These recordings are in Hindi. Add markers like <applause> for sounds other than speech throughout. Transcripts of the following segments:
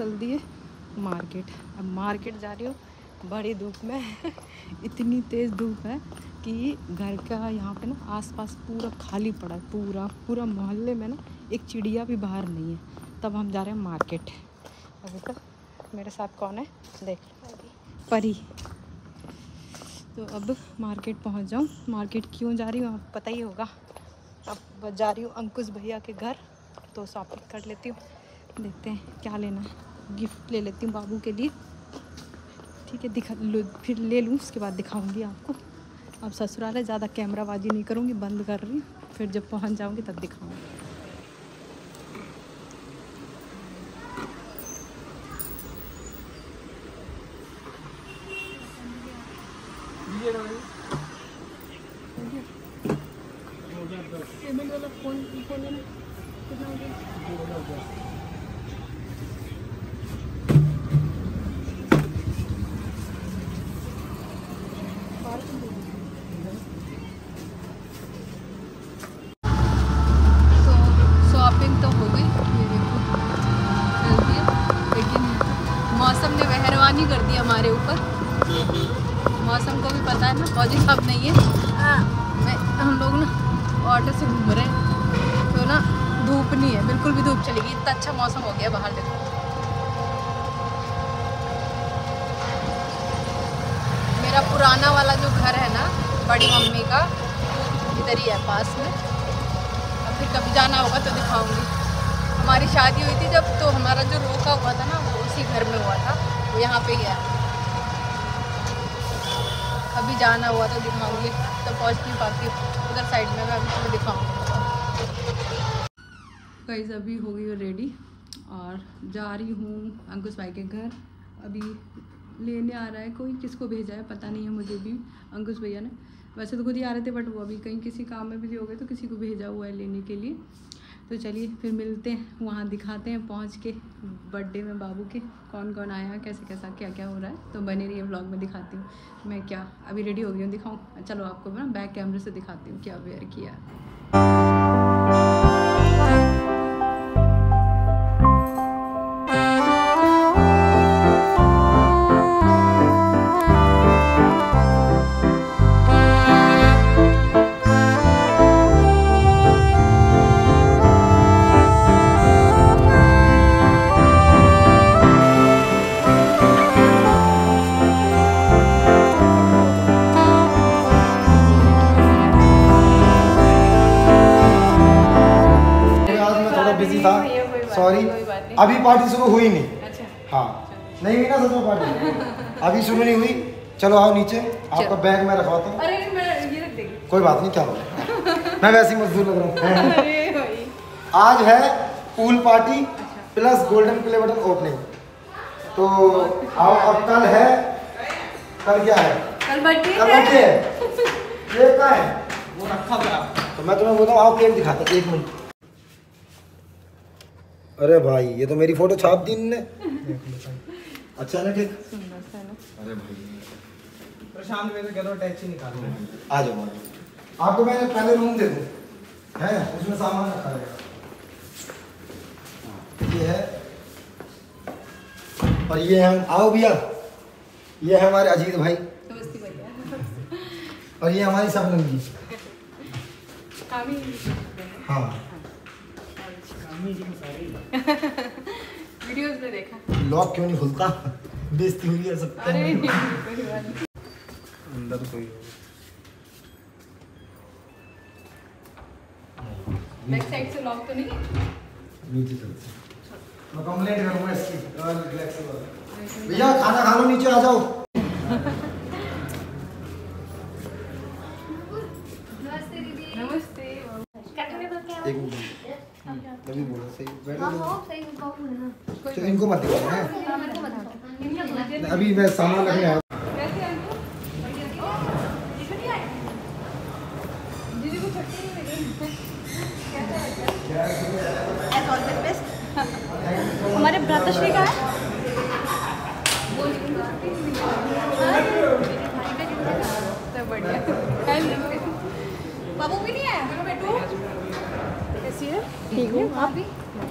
चल दिए। मार्केट। अब मार्केट जा रही हूँ। बड़ी धूप में। <laughs> इतनी तेज़ धूप है कि घर का यहाँ पे ना आसपास पूरा खाली पड़ा है। पूरा पूरा मोहल्ले में ना एक चिड़िया भी बाहर नहीं है। तब हम जा रहे हैं मार्केट। अभी तक मेरे साथ कौन है? देख। परी। तो अब मार्केट पहुँच जाऊँ। मार्केट क्यों जा रही हूँ? आप पता ही होगा। अब जा रही हूँ अंकुश भैया के घर। तो शॉपिंग कर लेती हूँ। देखते हैं क्या लेना है। गिफ्ट ले लेती हूँ बाबू के लिए। ठीक है, दिखा लो, फिर ले लूँ, उसके बाद दिखाऊँगी आपको। अब ससुराल है, ज़्यादा कैमराबाजी नहीं करूँगी, बंद कर रही फिर जब पहुँच जाऊँगी तब दिखाऊँगी। कितना हो गया? फौजी साहब नहीं है। मैं हम लोग ना ऑटो से घूम रहे हैं। तो ना धूप नहीं है बिल्कुल भी धूप चलेगी। इतना अच्छा मौसम हो गया बाहर देखो। मेरा पुराना वाला जो घर है ना बड़ी मम्मी का इधर ही है पास में। अब फिर कभी जाना होगा तो दिखाऊँगी। हमारी शादी हुई थी जब तो हमारा जो रोका हुआ था ना वो उसी घर में हुआ था। वो यहाँ पे ही है। अभी जाना हुआ तो दिखाऊँगी। तो पहुँच नहीं पाती उधर साइड में मैं अभी तुम्हें दिखाऊँगी। गाइस अभी हो गई रेडी और जा रही हूँ अंकुश भाई के घर। अभी लेने आ रहा है, कोई किसको भेजा है, पता नहीं है मुझे भी, अंकुश भैया ने। वैसे तो खुद ही आ रहे थे बट वो अभी कहीं किसी काम में बिज़ी हो गए तो किसी को भेजा हुआ है लेने के लिए। तो चलिए फिर मिलते हैं, वहाँ दिखाते हैं पहुँच के बर्थडे में बाबू के, कौन कौन आया, कैसे कैसा क्या क्या हो रहा है। तो बने रहिए व्लॉग में, दिखाती हूँ मैं क्या, अभी रेडी हो गई हूँ, दिखाऊँ। चलो आपको मैं बैक कैमरे से दिखाती हूँ क्या वेयर किया बिज़ी था सॉरी अभी पार्टी शुरू हुई नहीं। अच्छा। हाँ। नहीं हुई ना सच में पार्टी <laughs> अभी शुरू नहीं हुई। चलो आओ नीचे। आपका बैग मैं रखवाता हूँ। ये कोई बात नहीं चलो <laughs> मैं वैसे ही मजदूर लग रहा हूँ। <laughs> आज है pool party plus golden play button opening तो आओ अब कल है कल क्या है? कल बर्थडे है। केक का है? वो रखा गया तो मैं तुम्हें बोलता हूँ आओ केक दिखाता एक मिनट अरे भाई ये तो मेरी फ़ोटो छाप दी इनने। अच्छा है ना ठीक। अरे भाई। प्रशांत में कह दो टैक्सी निकाल लो। आ जाओ आपको मैं पहले रूम दे दूँ। है? उसमें सामान रखा है ये है। और ये हम आओ भैया। ये है हमारे अजीत भाई। नमस्ते भैया और ये हमारी सबनम जी। हम ही हाँ। वीडियोस <laughs> में देखा। लॉक क्यों नहीं खुलता? बेइज्जती हुई है सब अरे <laughs> कोई बात नहीं। अंदर कोई बैक साइड से लॉक तो नहीं नीचे चलते मैं कंप्लेंट करूँगा इसकी। रॉयल गैलेक्सी वाला भैया खाना खा लो नीचे आ जाओ। <laughs> नमस्ते दीदी। नमस्ते। एक मिनट। सही बैठ। तो इनको मत दिखाओ हैं। अभी मैं सामान रखने आया. हमारे भ्राताश्री का है तो बाबू भी नहीं आया बेटू कैसी है ठीक हूँ आप भी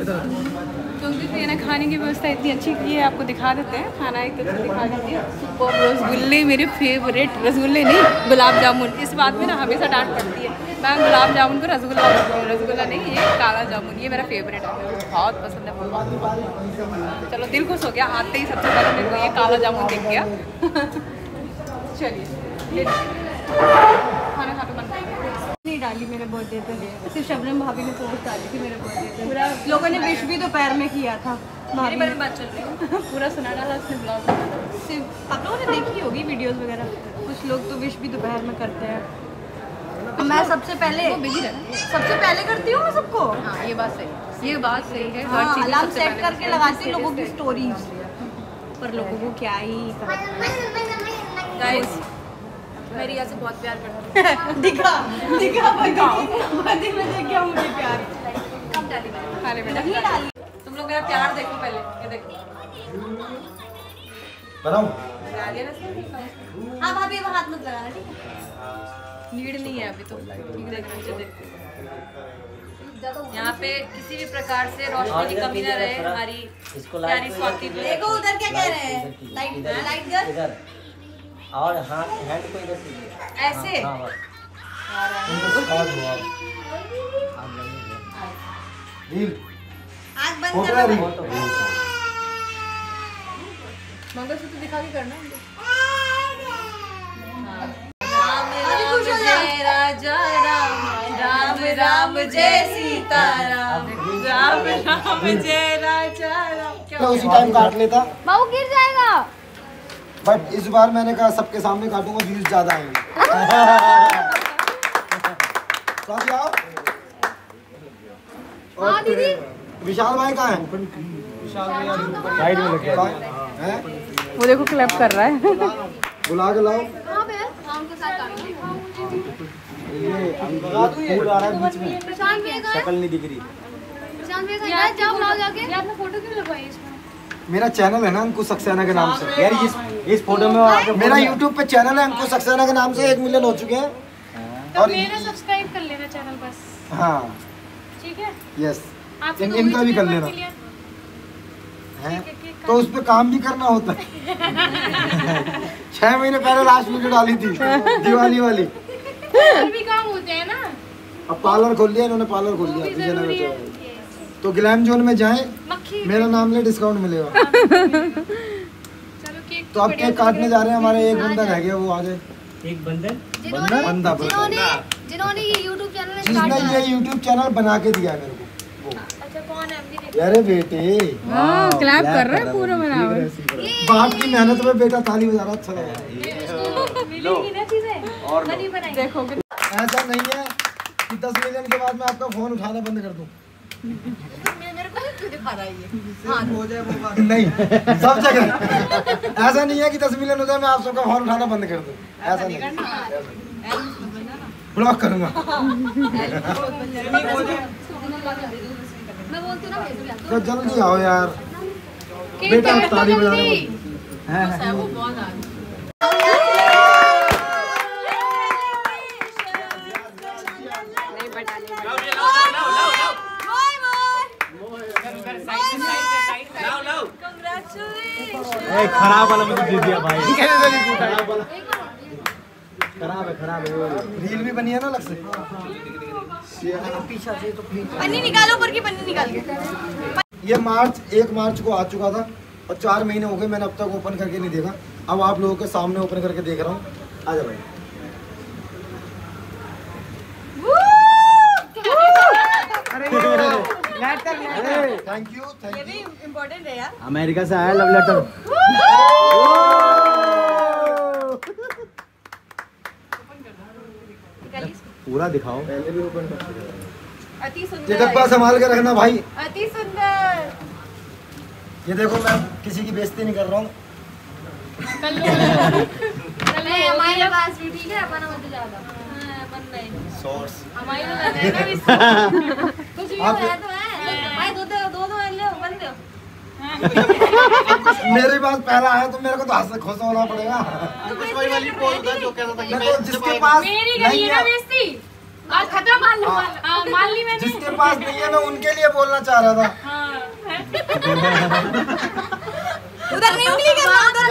क्योंकि फिर ना खाने की व्यवस्था इतनी अच्छी की है, आपको दिखा देते हैं। खाना एक से दिखा देते हैं। और रसगुल्ले मेरे फेवरेट रसगुल्ले नहीं, गुलाब जामुन। इस बात में ना हमेशा डांट पड़ती है। मैं गुलाब जामुन को रसगुल्ला रसगुल्ला नहीं, ये काला जामुन, ये मेरा फेवरेट है। बहुत पसंद है चलो, दिल खुश हो गया। आते ही सबसे पहले मेरे को ये काला जामुन दिख गया। <laughs> चलिए ये खाना खा के बन नहीं डाली मेरे बर्थडे पे। सिर्फ़ शबनम भाभी ने पोस्ट डाली थी मेरे बर्थडे पे। पूरा लोगों ने विश भी दोपहर में किया था भाभी। मेरे बारे में बात चल रही है। पूरा सुना डाला उसने ब्लॉग सिर्फ़ आप लोगों ने देखी होगी वीडियोस वगैरह? कुछ लोग तो विश भी दोपहर में करते हैं। मैं सबसे पहले सबसे पहले करती हूँ मैं सबको? हाँ ये बात सही है। ये बात सही है। हाँ अलार्म सेट करके लगाती लोगों की। स्टोरीज पर लोगों को क्या ही गाइस मेरी यहाँ से बहुत प्यार करती है <laughs> दिखा दिखा बदी। में देख गया मुझे प्यार। कम डाली मैंने। अरे बेटा। नहीं डाली। तुम लोग मेरा प्यार देखो पहले ये देखो। बनाऊँ? डालिए ना इसमें। हाँ भाभी हाथ मत लगाना ठीक है? नीड नहीं है अभी तो। ठीक देख नीचे देख। यहाँ पे किसी भी प्रकार से रोशनी की कमी न रहे हमारी प्यारी स्वाति देखो। उधर क्या कह रहे हैं? लाइट लाइट कर। इधर। और हाथ हैंड को इधर कीजिए ऐसे? हाँ है मंगलसूत्र दिखा के करना राजा राम राम राम जय सीता राम राम राम जय राजा राम उसी टाइम काट लेता। गिर जाएगा। बट इस बार मैंने कहा सबके सामने काटूँगा व्यूज़ ज़्यादा आएँगे। <laughs> हाँ दीदी। विशाल भाई कहाँ है? साइड में लगे हैं। वो देखो क्लैप कर रहा है। बुला के लाओ। हाँ ये आ रहा है बीच में। है? शक्ल नहीं दिख रही। प्रशांत भैया जाओ जाके। फ़ोटो क्यों लगवाई इसमें? मेरा चैनल है ना अंकुश सक्सेना के नाम से। यार इस इस फ़ोटो में मेरा यूट्यूब पे चैनल है अंकुश सक्सेना के नाम से एक मिलियन हो चुके हैं। और सब्सक्राइब कर लेना चैनल बस। हाँ। ठीक है? यस इन, तो इनका भी कर लेना। हैं? तो उस पर काम भी करना होता है। <laughs> छह महीने पहले लास्ट वीडियो डाली थी दिवाली वाली। <laughs> भी काम होते हैं ना। अब पार्लर खोल लिया इन्होंने पार्लर खोल लिया विजयनगर ज़रूरी है चौक। तो ग्लैम जोन में जाएँ। मेरा नाम ले डिस्काउंट मिलेगा। चलो केक तो आप केक काटने जा रहे हैं हमारे एक बंदा रह गया वो आ जाए। एक बंदर बंदा? बंदा जिन्होंने जिन्होंने ये YouTube चैनल जिसने ये यूट्यूब चैनल बना के दिया मेरे को वो। अच्छा कौन है? अभी अरे बेटे। हाँ क्लैप कर रहा है पूरा बराबर बाप की मेहनत में बेटा ताली बजा रहा अच्छा लग। रहा है मिलेगी ना चीज़ें। और देखो ऐसा नहीं है कि दस मिलियन के बाद मैं आपका फ़ोन उठाना बंद कर दूँ। मेरे को क्यों दिखा रहा है ये नहीं सब जगह <laughs> ऐसा नहीं है कि दस मिलियन हो जाए मैं आप सबका फ़ोन उठाना बंद कर दूँ। ऐसा नहीं ब्लॉक करूँगा। मैं बोलती हूँ ना भेज दिया तो जल्दी आओ यार। बेटा ताली बजा जल्दी। रहा वो बहुत आ खराब वाला मुझे दे दिया भाई। <laughs> खराब है खराब है रील भी बनी है ना अलग से? पन्नी निकालो ऊपर की पन्नी निकाल के। ये मार्च एक मार्च को आ चुका था और चार महीने हो गए मैंने अब तक ओपन करके नहीं देखा। अब आप लोगों के सामने ओपन करके देख रहा हूँ। आ जा भाई। Thank you thank you important है यार। अमेरिका से आया लव लेटर पूरा दिखाओ। पहले भी ओपन कर अति सुंदर। संभाल के रखना भाई। अति सुंदर। ये देखो मैं किसी की बेइज्जती नहीं कर रहा हूँ। <laughs> हमारे पास भी ठीक है अपना मत ज़्यादा मन नहीं। शॉर्ट्स हमारी तो आप- <laughs> है तो है भाई दो दो दो दो ले बन दो मेरे पास पहला है तो मेरे को तो हंस खुश होना पड़ेगा। वही वाली पोल था जो कहता था कि मैं मैं तो जिसके पास मेरी नहीं गई है ना बेइज्जती? आज खत्म मान लो मान ली। मैंने जिसके पास नहीं है मैं उनके लिए बोलना चाह रहा था। हाँ। उधर नहीं उंगली उधर।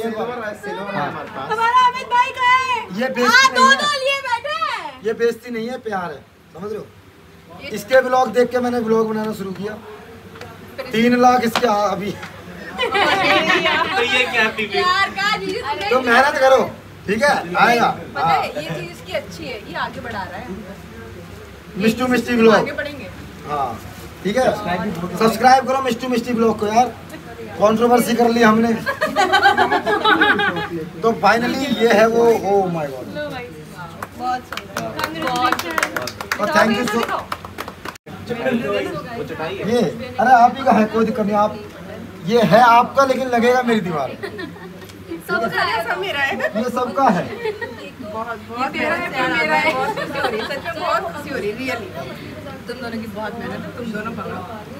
सिल्वर है सिल्वर है हमारे पास। हमारा अमित भाई का है। ये हाँ बेइज्जती दो नहीं है। लिए बैठे हैं। ये बेइज्जती नहीं है प्यार है। समझ रहे हो? इसके ब्लॉग देख के मैंने ब्लॉग बनाना शुरू किया। तीन लाख इसके अभी। तो ये क्या तो मेहनत करो ठीक है? आएगा। पता हाँ। है ये चीज़ इसकी अच्छी है ये आगे बढ़ा रहा है। मिस्टू मिस्टी आगे ब्लॉग। बढ़ेंगे। हाँ ठीक है? सब्सक्राइब करो मिस्टू मिस्टी ब्लॉग को यार। कंट्रोवर्सी कर ली हमने। तो फाइनली ये है वो ओ माय गॉड और थैंक यू सो ये अरे आप ही का है कोई दिक्कत नहीं आप ये है आपका लेकिन लगेगा मेरी दीवार। सबका है सब मेरा है। ये सबका है। बहुत मेरा है फिर मेरा है बहुत खुशी हो रही है सच में बहुत खुशी हो रही रियली तुम दोनों की बहुत मेहनत है तुम दोनों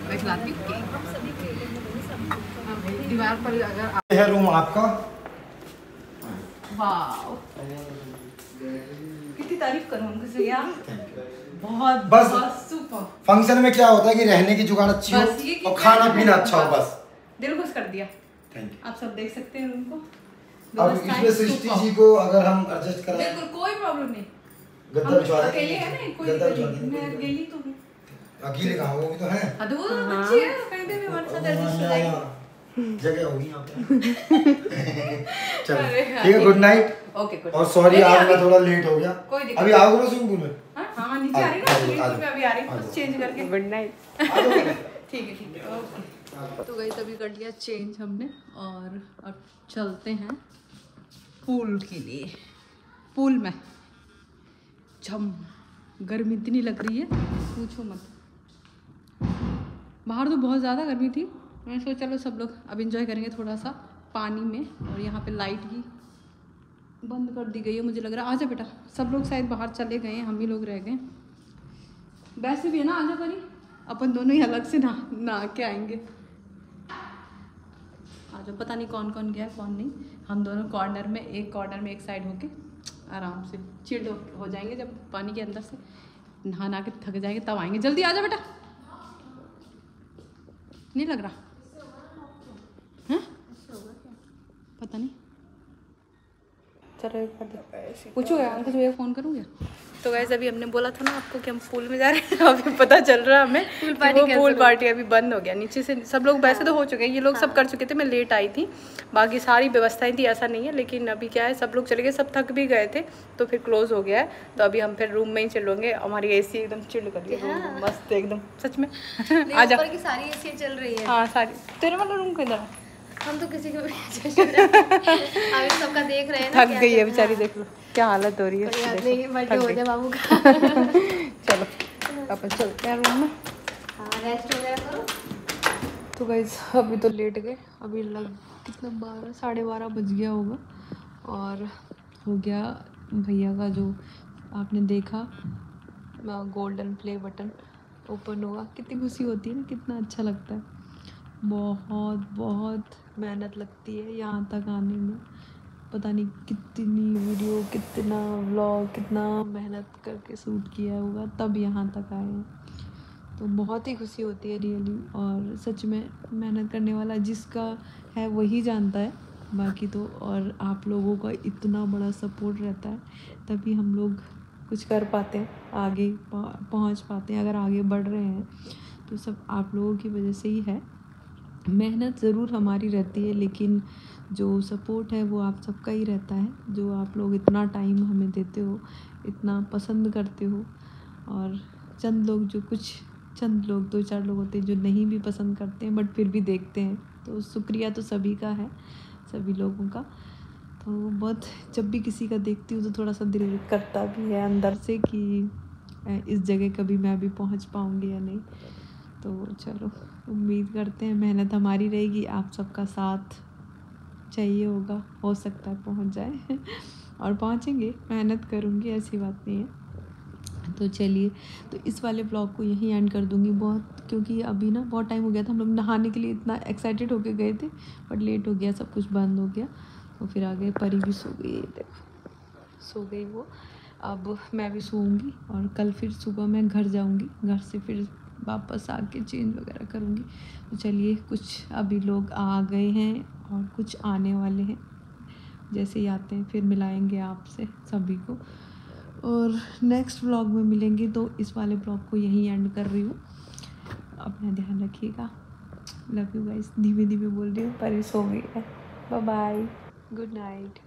मैं खिलाती हूँ केक दीवार पर अगर है रूम आपका। वाओ। कितनी तारीफ़ करूँ उनसे यार। बहुत बस- सुपर। फ़ंक्शन में क्या होता है कि रहने की जुगाड़ अच्छी हो कि और खाना पीना अच्छा हो बस। दिल खुश कर दिया। थैंक यू आप सब देख सकते हैं उनको। अब इसमें सृष्टि जी को अगर हम एडजस्ट कराएँ। बिल्कुल कोई प्रॉब्लम नहीं। गद्दा हम बिछवा देंगे अकेले हैं ना कोई गद्दा बिछवा मैं अकेली तो हूँ। अकेले कहाँ वो भी तो है। हाँ तो वो बच्ची है कहीं पे भी हमारे साथ एडजस्ट हो जाएगी। जगह होगी यहाँ पे। <laughs> चलो ठीक है गुड नाइट ओके और सॉरी आज मैं थोड़ा लेट हो गया। कोई अभी। आओगे ना स्विमिंग पूल में हाँ नीचे आ रही है ना? आ अभी आ रही हूँ जाओ। चेंज करके। गुड नाइट ठीक है ठीक है ओके। तो गई तभी कर लिया चेंज हमने और अब चलते हैं पूल के लिए। पूल में। झम गर्मी इतनी लग रही है पूछो मत। बाहर तो बहुत ज़्यादा गर्मी थी। मैंने सोचा चलो सब लोग अब इंजॉय करेंगे थोड़ा सा पानी में और यहाँ पे लाइट ही बंद कर दी गई है, मुझे लग रहा है। आजा बेटा, सब लोग शायद बाहर चले गए हैं, हम ही लोग रह गए। वैसे भी है ना, आजा परी। अपन दोनों ही अलग से ना नहा के आएँगे। आज, पता नहीं कौन कौन गया, कौन नहीं। हम दोनों कॉर्नर में, एक कॉर्नर में, एक साइड होके आराम से चिल्ड हो जाएँगे जब पानी के अंदर से नहा नहा के थक जाएँगे, तब आएँगे। जल्दी आ बेटा। नहीं लग रहा। है? पता नहीं। चलो पूछो यार अंकल भैया फ़ोन करूँगा? तो वैसे अभी हमने बोला था ना आपको कि हम पूल में जा रहे हैं <laughs> अभी पता चल रहा है हमें पूल party वो पूल पार्टी अभी बंद हो गया। नीचे से सब लोग वैसे तो हो चुके हैं ये लोग सब कर चुके थे मैं लेट आई थी। बाकी सारी व्यवस्थाएँ थी ऐसा नहीं है लेकिन अभी क्या है सब लोग चले गए सब थक भी गए थे तो फिर क्लोज हो गया है। तो अभी हम फिर रूम में ही चलोगे हमारी एसी एकदम चिल्ड कर रही मस्त एकदम सच में। आ जा की सारी एसी चल रही है। हाँ सारी। तेरे वाला रूम किधर है? हम तो किसी को भी अभी सबका देख रहे हैं थक गई है बेचारी देख लो क्या हालत हो रही है। बर्थडे बाबू का। <laughs> चलो अपन चलते हैं? रूम में रेस्ट वगैरह करो। तो गाइज़ अभी तो लेट गए अभी लग कितना बारह साढ़े बारह बज गया होगा। और हो गया भैया का जो आपने देखा गोल्डन प्ले बटन ओपन होगा। कितनी खुशी होती है ना कितना अच्छा लगता है। बहुत बहुत मेहनत लगती है यहाँ तक आने में। पता नहीं कितनी वीडियो कितना व्लॉग कितना मेहनत करके शूट किया होगा, तब यहाँ तक आए हैं। तो बहुत ही खुशी होती है रियली और सच में मेहनत करने वाला जिसका है वही जानता है। बाकी तो और आप लोगों का इतना बड़ा सपोर्ट रहता है, तभी हम लोग कुछ कर पाते हैं, आगे पह- पहुँच पाते हैं, अगर आगे बढ़ रहे हैं। तो सब आप लोगों की वजह से ही है। मेहनत ज़रूर हमारी रहती है, लेकिन जो सपोर्ट है वो आप सबका ही रहता है। जो आप लोग इतना टाइम हमें देते हो, इतना पसंद करते हो, और चंद लोग जो कुछ, चंद लोग, दो चार लोग होते हैं जो नहीं भी पसंद करते हैं बट फिर भी देखते हैं। तो शुक्रिया तो सभी का है, सभी लोगों का। तो बहुत, जब भी किसी का देखती हूँ तो थोड़ा सा दिल करता भी है अंदर से कि इस जगह कभी मैं भी पहुँच पाऊँगी या नहीं? तो चलो, उम्मीद करते हैं मेहनत हमारी रहेगी, आप सबका साथ चाहिए होगा, हो सकता है पहुँच जाए। <laughs> और पहुँचेंगे, मेहनत करूँगी, ऐसी बात नहीं है। तो चलिए तो इस वाले ब्लॉग को यहीं एंड कर दूँगी। बहुत, क्योंकि अभी ना बहुत टाइम हो गया था, हम लोग नहाने के लिए इतना एक्साइटेड होके गए थे बट लेट हो गया, सब कुछ बंद हो गया। तो फिर आगे परी भी सो गई देखो, सो गई वो। अब मैं भी सोऊँगी और कल फिर सुबह मैं घर जाऊँगी, घर से फिर वापस आके चेंज वगैरह करूँगी। तो चलिए, कुछ अभी लोग आ गए हैं और कुछ आने वाले हैं। जैसे ही आते हैं, फिर मिलाएँगे आपसे सभी को। और नेक्स्ट व्लॉग में मिलेंगे। तो इस वाले ब्लॉग को यहीं एंड कर रही हूँ। अपना ध्यान रखिएगा। लव यू गाइस धीमे धीमे बोल रही हूँ, पर हो गई है। Bye good night